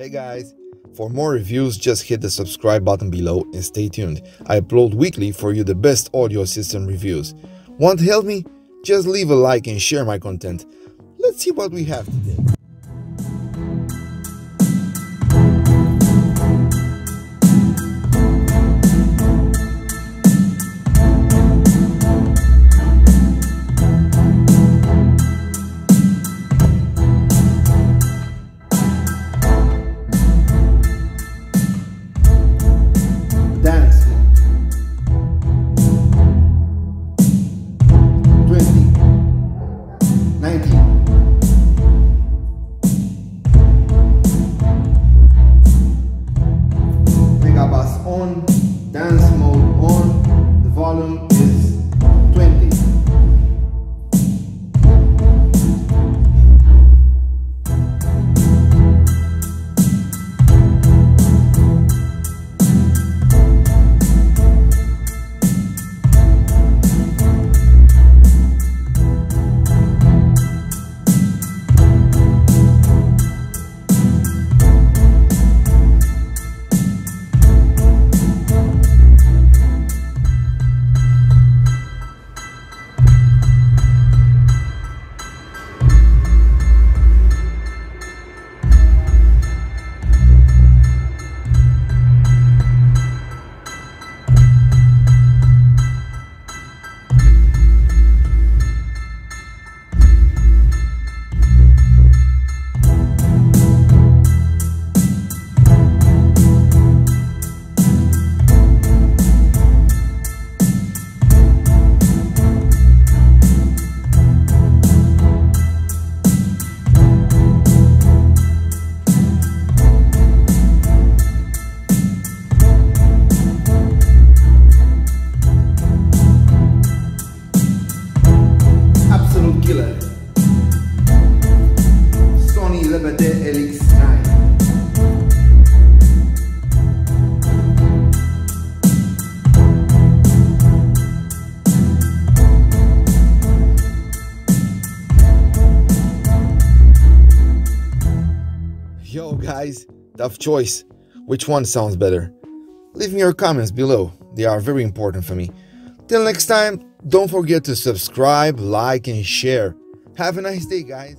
Hey guys, for more reviews, just hit the subscribe button below and stay tuned. I upload weekly for you the best audio system reviews. Want to help me? Just leave a like and share my content. Let's see what we have today. Sony LBT LX9. Yo guys, tough choice. Which one sounds better? Leave me your comments below. They are very important for me. Till next time, don't forget to subscribe, like, and share. Have a nice day, guys.